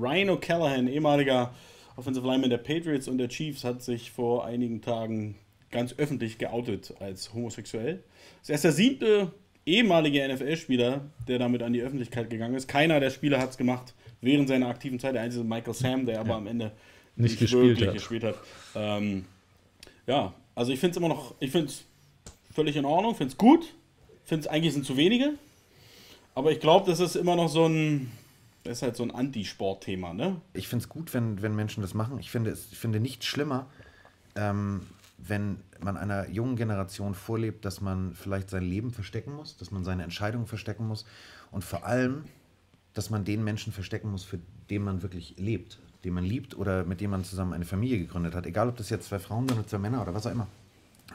Ryan O'Callaghan, ehemaliger Offensive Lineman der Patriots und der Chiefs, hat sich vor einigen Tagen ganz öffentlich geoutet als homosexuell. Er ist der siebte ehemalige NFL-Spieler, der damit an die Öffentlichkeit gegangen ist. Keiner der Spieler hat es gemacht während seiner aktiven Zeit. Der einzige Michael Sam, der aber ja. am Ende nicht, nicht gespielt hat. Gespielt hat. Ähm, ja, also ich finde es immer noch, ich finde es völlig in Ordnung, finde es gut. Finde es eigentlich sind zu wenige. Aber ich glaube, das ist immer noch so ein, das ist halt so ein Antisport-Thema, ne? Ich finde es gut, wenn, wenn Menschen das machen. Ich finde, es, ich finde nichts schlimmer, ähm, wenn man einer jungen Generation vorlebt, dass man vielleicht sein Leben verstecken muss, dass man seine Entscheidungen verstecken muss und vor allem, dass man den Menschen verstecken muss, für den man wirklich lebt, den man liebt oder mit dem man zusammen eine Familie gegründet hat. Egal, ob das jetzt zwei Frauen sind oder zwei Männer oder was auch immer.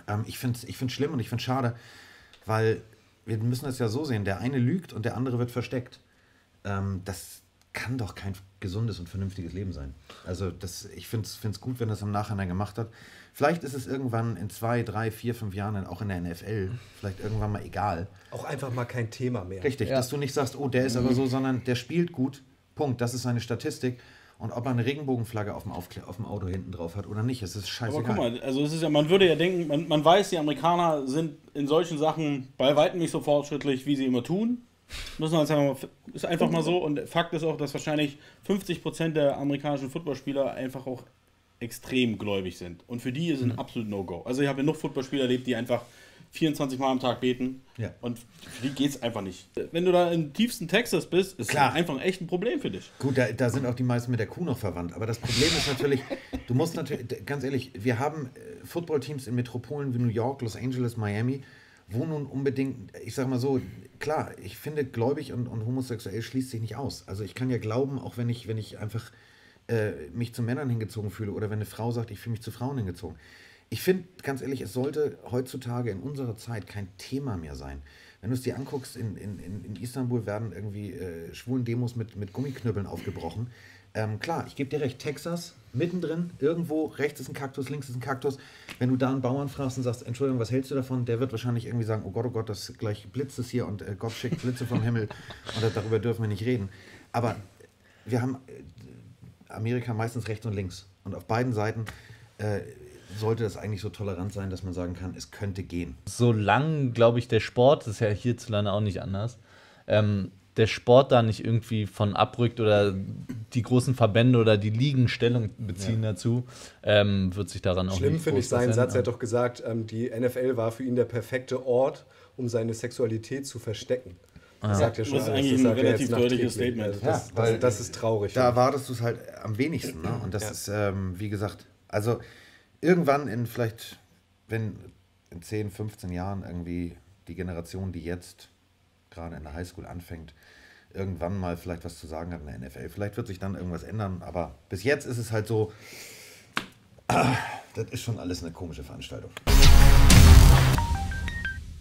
Ähm, ich finde es ich schlimm und ich finde es schade, weil wir müssen es ja so sehen, der eine lügt und der andere wird versteckt. Ähm, das kann doch kein gesundes und vernünftiges Leben sein. Also das, ich finde es gut, wenn das im Nachhinein gemacht hat. Vielleicht ist es irgendwann in zwei, drei, vier, fünf Jahren auch in der NFL vielleicht irgendwann mal egal. Auch einfach mal kein Thema mehr. Richtig, ja. dass du nicht sagst, oh, der ist aber so, sondern der spielt gut. Punkt. Das ist seine Statistik. Und ob er eine Regenbogenflagge auf dem, Aufkle auf dem Auto hinten drauf hat oder nicht, es ist scheißegal. Aber guck mal, also es ist ja, man würde ja denken, man, man weiß, die Amerikaner sind in solchen Sachen bei weitem nicht so fortschrittlich, wie sie immer tun. Müssen wir uns einfach mal, ist einfach mal so. Und Fakt ist auch, dass wahrscheinlich 50% der amerikanischen Footballspieler einfach auch extrem gläubig sind. Und für die ist es ein mhm. absolut No-Go. Also ich habe genug Footballspieler erlebt, die einfach 24 Mal am Tag beten. Ja. Und für die geht es einfach nicht. Wenn du da im tiefsten Texas bist, ist Klar. das einfach echt ein Problem für dich. Gut, da, da, sind auch die meisten mit der Kuh noch verwandt. Aber das Problem ist natürlich, du musst natürlich, ganz ehrlich, wir haben äh, Footballteams in Metropolen wie New York, Los Angeles, Miami, wo nun unbedingt, ich sag mal so, klar, ich finde, gläubig und, und homosexuell schließt sich nicht aus. Also ich kann ja glauben, auch wenn ich, wenn ich einfach äh, mich zu Männern hingezogen fühle oder wenn eine Frau sagt, ich fühle mich zu Frauen hingezogen ich finde, ganz ehrlich, es sollte heutzutage in unserer Zeit kein Thema mehr sein. Wenn du es dir anguckst, in, in, in Istanbul werden irgendwie äh, schwulen Demos mit, mit Gummiknüppeln aufgebrochen. Ähm, klar, ich gebe dir recht, Texas, mittendrin, irgendwo, rechts ist ein Kaktus, links ist ein Kaktus. Wenn du da einen Bauern fragst und sagst, Entschuldigung, was hältst du davon? Der wird wahrscheinlich irgendwie sagen, oh Gott, oh Gott, das gleich blitzt es hier und äh, Gott schickt Blitze vom Himmel und darüber dürfen wir nicht reden. Aber wir haben äh, Amerika meistens rechts und links. Und auf beiden Seiten äh, sollte es eigentlich so tolerant sein, dass man sagen kann, es könnte gehen. Solange, glaube ich, der Sport, das ist ja hierzulande auch nicht anders, ähm, der Sport da nicht irgendwie von abrückt oder die großen Verbände oder die Ligen Stellung beziehen ja. dazu, ähm, wird sich daran Schlimm auch nicht Schlimm finde ich seinen Satz, er hat doch gesagt, ähm, die NFL war für ihn der perfekte Ort, um seine Sexualität zu verstecken. Das sagt ja schon das ist eigentlich das ein relativ deutliches Statement. Also das, ja, weil das, das, ist traurig. Da erwartest du es halt am wenigsten. Ne? Und das ja. ist, ähm, wie gesagt, also irgendwann in vielleicht, wenn in 10, 15 Jahren irgendwie die Generation, die jetzt gerade in der Highschool anfängt, irgendwann mal vielleicht was zu sagen hat in der NFL. Vielleicht wird sich dann irgendwas ändern, aber bis jetzt ist es halt so, das ist schon alles eine komische Veranstaltung.